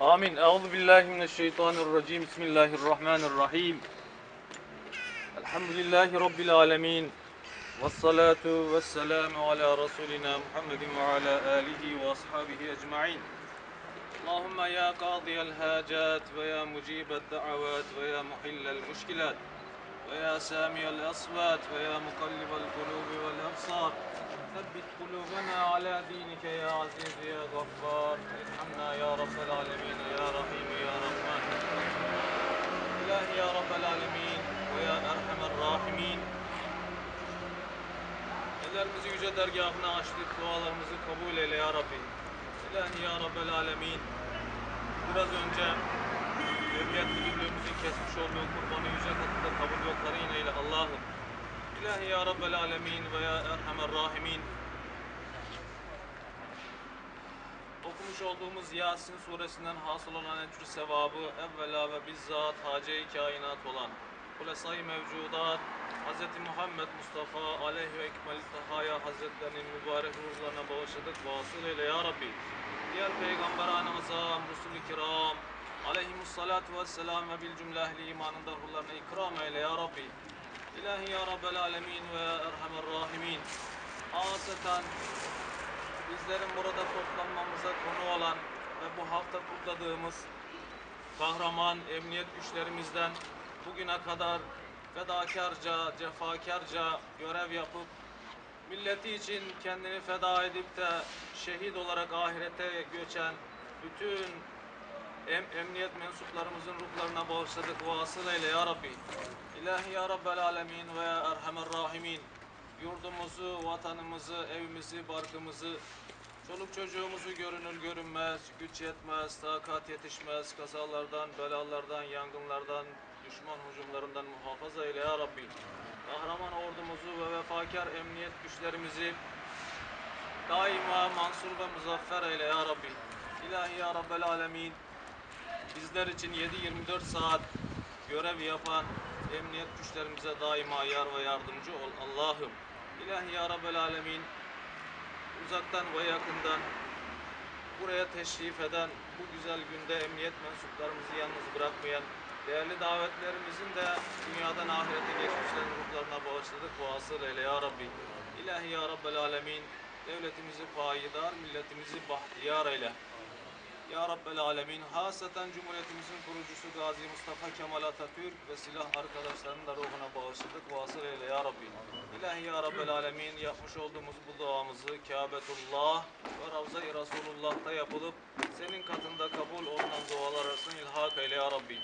آمين. أعوذ بالله من الشيطان الرجيم. بسم الله الرحمن الرحيم. الحمد لله رب العالمين. والصلاة والسلام على رسولنا محمد وعلى آله وأصحابه أجمعين. اللهم يا قاضي الحاجات ويا مجيب الدعوات ويا محل المشكلات ويا سامي الأصوات ويا مقلب القلوب والأبصار. ثبت ala dinike ya aziz ya gaffar. Elhamna ya rabbel alemin ya rahim ya rahman. İlahi ya rabbel alemin ve ya erhamer rahimin. Ellerimizi yüce dergahına açtık. Dualarımızı kabul eyle ya Rabbi. İlahi ya rabbel alemin. Biraz önce Hürriyetli birbirimizin kesmiş olduğu kurbanı yüce katında kabul yokları ile Allah'ım. İlahi ya Rabbel Alemin ve ya Erhamer Rahimin. Okumuş olduğumuz Yasin suresinden hasıl olan ecrü sevabı evvela ve bizzat hace-i kainat olan Hulesai mevcudat Hz. Muhammed Mustafa aleyhi ve ekmel tahaya hazretlerinin mübarek ruhlarına bağışladık vasıl eyle ya Rabbi. Diğer peygamberan-ı azam, Resul-i kiram aleyhimussalatu vesselam ve bil cümle ehli imanın ruhlarına ikram eyle ya Rabbi. İlahi ya Rabbel alemin ve erhamer rahimin. Aseten bizlerin burada toplanmamıza konu olan ve bu hafta kutladığımız kahraman emniyet güçlerimizden bugüne kadar fedakarca, cefakarca görev yapıp milleti için kendini feda edip de şehit olarak ahirete göçen bütün em emniyet mensuplarımızın ruhlarına bağışladık vasıl eyle ya Rabbi. İlahi ya Rabbel alemin ve ya erhamer rahimin. Yurdumuzu, vatanımızı, evimizi, barkımızı, çoluk çocuğumuzu görünür görünmez, güç yetmez, takat yetişmez, kazalardan, belalardan, yangınlardan, düşman hücumlarından muhafaza eyle ya Rabbi. Kahraman ordumuzu ve vefakar emniyet güçlerimizi daima mansur ve muzaffer eyle ya Rabbi. İlahi ya Rabbel alemin. Bizler için 7-24 saat görev yapan emniyet güçlerimize daima yar ve yardımcı ol Allah'ım. İlahi ya Rabbel alemin. Uzaktan ve yakından buraya teşrif eden bu güzel günde emniyet mensuplarımızı yalnız bırakmayan değerli davetlerimizin de dünyadan ahirete geçmişlerin ruhlarına bağışladık. Vasıl eyle ya Rabbi. İlahi ya Rabbel alemin. Devletimizi payidar, milletimizi bahtiyar eyle. Ya Rabbel Alemin, haseten Cumhuriyetimizin kurucusu Gazi Mustafa Kemal Atatürk ve silah arkadaşlarının da ruhuna bağışladık. Vasıl eyle Ya Rabbi. İlahi Ya Rabbel Alemin, yapmış olduğumuz bu duamızı Kâbetullah ve Ravza-i Resulullah'ta yapılıp senin katında kabul olunan dualar arasında ilhak eyle Ya Rabbi.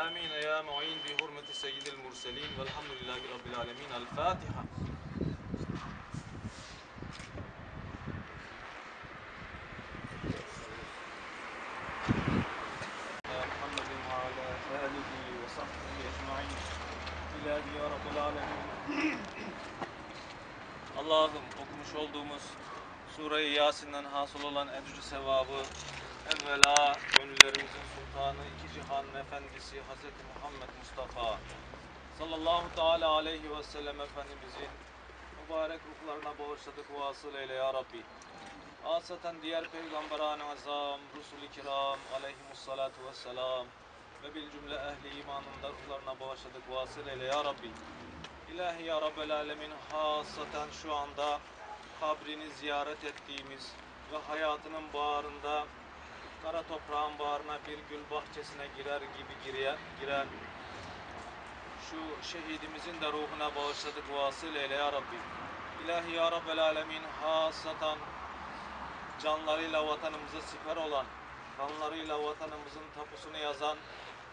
Amin ya mu'in bi hurmeti seyyidil murselin velhamdülillahi rabbil alemin. El Fatiha. Allah'ım okumuş olduğumuz Sure-i Yasin'den hasıl olan ecrü sevabı evvela gönüllerimizin sultanı, iki cihanın efendisi Hz. Muhammed Mustafa sallallahu teala aleyhi ve sellem Efendimizin mübarek ruhlarına bağışladık vasıl eyle ya Rabbi. Asaten diğer peygamberan-ı azam, Resul-i kiram aleyhimussalatu vesselam ve bil cümle ehli imanın da ruhlarına bağışladık vasıl eyle ya Rabbi. İlahi ya Rabbel alemin hasaten şu anda kabrini ziyaret ettiğimiz ve hayatının bağrında kara toprağın bağrına bir gül bahçesine girer gibi giren, giren şu şehidimizin de ruhuna bağışladık vasıl eyle ya Rabbi. İlahi ya Rabbel alemin hasaten canlarıyla vatanımıza siper olan, kanlarıyla vatanımızın tapusunu yazan,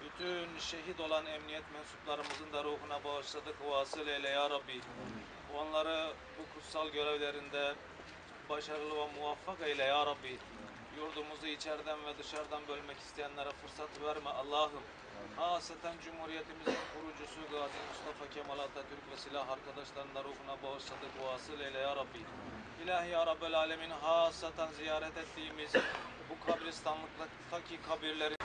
bütün şehit olan emniyet mensuplarımızın da ruhuna bağışladık. Vasıl eyle ya Rabbi. Onları bu kutsal görevlerinde başarılı ve muvaffak eyle ya Rabbi. Yurdumuzu içeriden ve dışarıdan bölmek isteyenlere fırsat verme Allah'ım. Haseten Cumhuriyetimizin kurucusu Gazi Mustafa Kemal Atatürk ve silah arkadaşlarının da ruhuna bağışladık. Vasıl eyle ya Rabbi. İlahi ya Rabbel Alemin haseten ziyaret ettiğimiz kabristanlıktaki kabirlerin